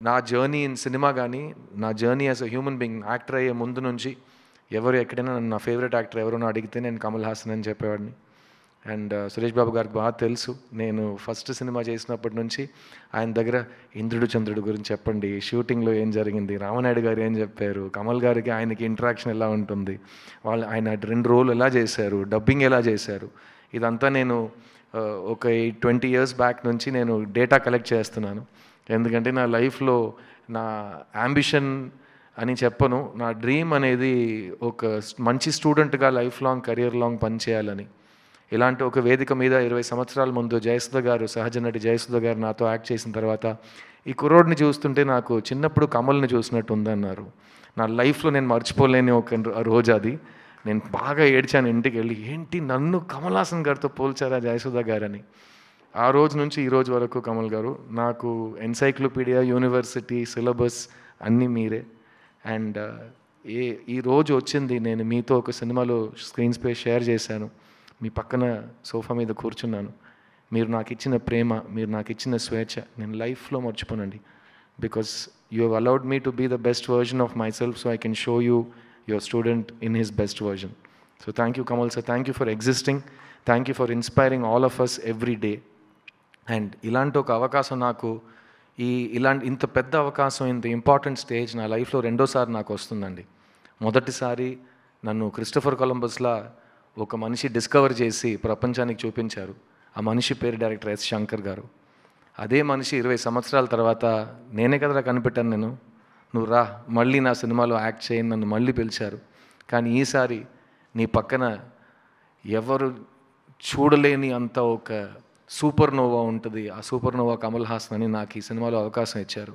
నా journey in cinema కానీ నా journey as a human being actor అయ్యే ముందు నుంచి ఎవరు ఎక్కడైనా నా ఫేవరెట్ యాక్టర్ ఎవరైనా అడిగితే నేను కమల్ హాసన్ అని చెప్పేవాడిని. అండ్ uh, సురేష్ బాబు గారికి బాగా తెలుసు. నేను ఫస్ట్ సినిమా చేసినప్పటి నుంచి ఆయన దగ్గర ఇంద్రుడు చంద్రుడు గురించి చెప్పండి షూటింగ్లో ఏం జరిగింది రామనాయుడు గారు ఏం చెప్పారు కమల్ గారికి ఆయనకి ఇంటరాక్షన్ ఎలా ఉంటుంది వాళ్ళు ఆయన రెండు రోల్ ఎలా చేశారు డబ్బింగ్ ఎలా చేశారు ఇదంతా నేను uh, ఒక ట్వంటీ ఇయర్స్ బ్యాక్ నుంచి నేను డేటా కలెక్ట్ చేస్తున్నాను. ఎందుకంటే నా లైఫ్లో నా అంబిషన్ అని చెప్పను నా డ్రీమ్ అనేది ఒక మంచి స్టూడెంట్గా లైఫ్ లాంగ్ కెరియర్ లాంగ్ పనిచేయాలని. ఇలాంటి ఒక వేదిక మీద ఇరవై సంవత్సరాల ముందు జయసుధ గారు సహజ నటి జయసుధ గారు నాతో యాక్ట్ చేసిన తర్వాత ఈ కుర్రోడ్ని చూస్తుంటే నాకు చిన్నప్పుడు కమల్ని చూసినట్టు ఉందన్నారు. నా లైఫ్లో నేను మర్చిపోలేని ఒక రోజు అది. నేను బాగా ఏడ్చాను ఇంటికి వెళ్ళి ఏంటి నన్ను కమలాసన్ గారితో పోల్చారా జయసుధ గారని? ఆ రోజు నుంచి ఈ రోజు వరకు కమల్ గారు నాకు ఎన్సైక్లోపీడియా యూనివర్సిటీ సిలబస్ అన్నీ మీరే. అండ్ ఏ ఈ రోజు వచ్చింది నేను మీతో ఒక సినిమాలో స్క్రీన్ స్పేస్ షేర్ చేశాను. మీ పక్కన సోఫా మీద కూర్చున్నాను. మీరు నాకు ఇచ్చిన ప్రేమ మీరు నాకు ఇచ్చిన స్వేచ్ఛ నేను లైఫ్లో మర్చిపోనండి. Because you have allowed me to be the best version of myself so I can show you your student in his best version. So thank you Kamal sir thank you for existing. Thank you for inspiring all of us every day. And ఇలాంటి ఒక అవకాశం నాకు ఈ ఇలాంటి ఇంత పెద్ద అవకాశం ఇంత ఇంపార్టెంట్ స్టేజ్ నా లైఫ్లో రెండోసారి నాకు వస్తుందండి. మొదటిసారి నన్ను క్రిస్టఫర్ కొలంబస్లా ఒక మనిషి డిస్కవర్ చేసి ప్రపంచానికి చూపించారు. ఆ మనిషి పేరు డైరెక్టర్ ఎస్ శంకర్ గారు. అదే మనిషి ఇరవై సంవత్సరాల తర్వాత నేనే కదరా కనిపెట్టాను నేను? నువ్వు రా మళ్ళీ నా సినిమాలో యాక్ట్ చేయని నన్ను మళ్ళీ పిలిచారు. కానీ ఈసారి నీ పక్కన ఎవరు చూడలేని అంత ఒక సూపర్ నోవా ఉంటుంది ఆ సూపర్ నోవా కమల్ హాసన్ అని నాకు ఈ సినిమాలో అవకాశం ఇచ్చారు.